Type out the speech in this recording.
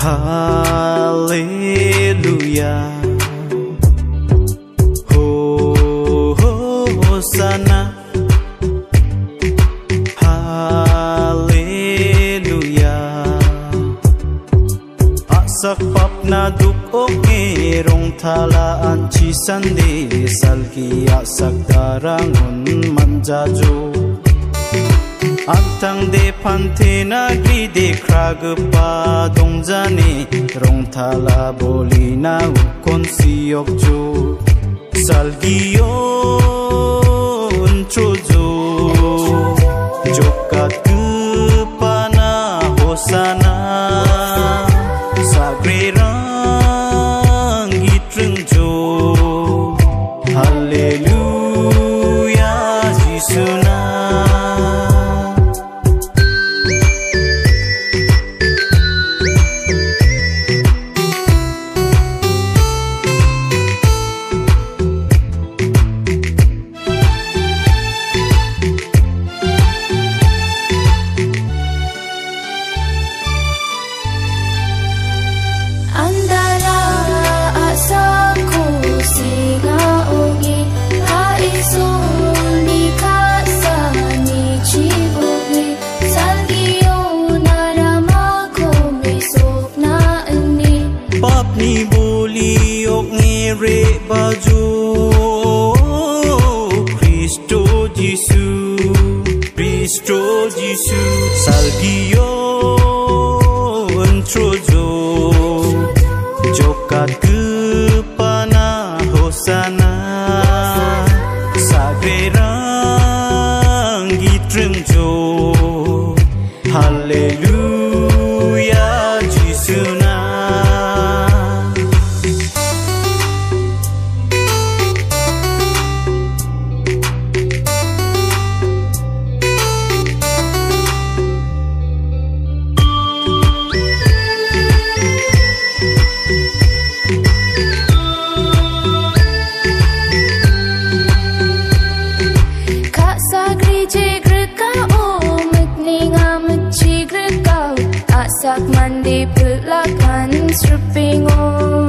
Haleluya Hosana Haleluya Asak pap na duk o kerong thalaan chi sande salki asak darangun manjaju. 악당 대판테나 기대 크라그파 동자니 롱탈라 볼리나 우콘 시옥주 살기온 초조 조카 그파나 호사나 ni buliok ni re baju Kristo Jesu Kristo Jesu salgiyo trojo jokat ke panah hosana sagrerang gitrem jo haleluya Wasak mandi pilakan stripping on